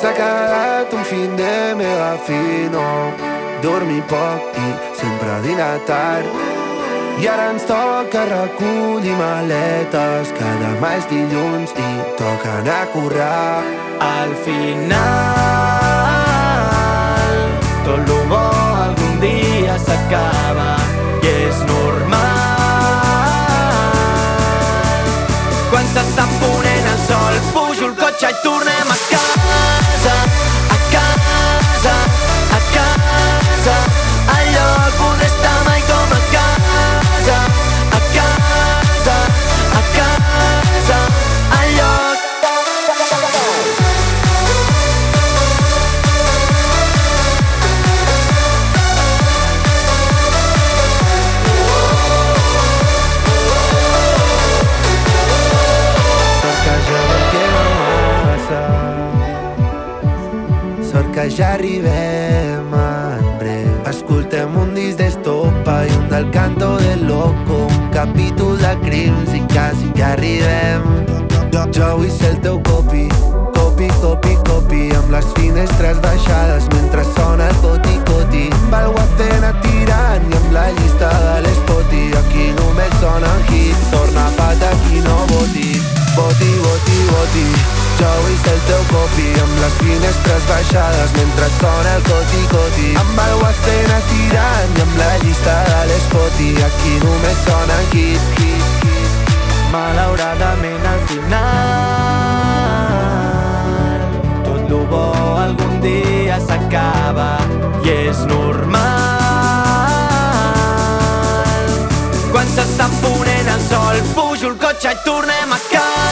S'ha quedat un fin de mega fino Dormir poc i sempre dinar tard i ara ens toca recollir maletes que demà és dilluns i toca anar a currar. Al final tot lo bo algun dia s'acaba i és normal. Quan s'està ponent el sol pujo el cotxe i tornem a casa, que ja arribem en breu Escoltem un disc d'estopa i un del canto del loco. Un capítol de crims i quasi que arribem. Jo vull ser el teu copi Copi, copi, copi Amb les finestres baixades Ser el teu copi Amb les finestres baixades mentre sona el coti-coti. Amb el Guacena tirant i amb la llista de l'Espoti Aquí només sonen hits, hits, hits Malauradament al final Tot lo bo algun dia s'acaba i és normal. Quan s'està ponent el sol pujo el cotxe i tornem a casa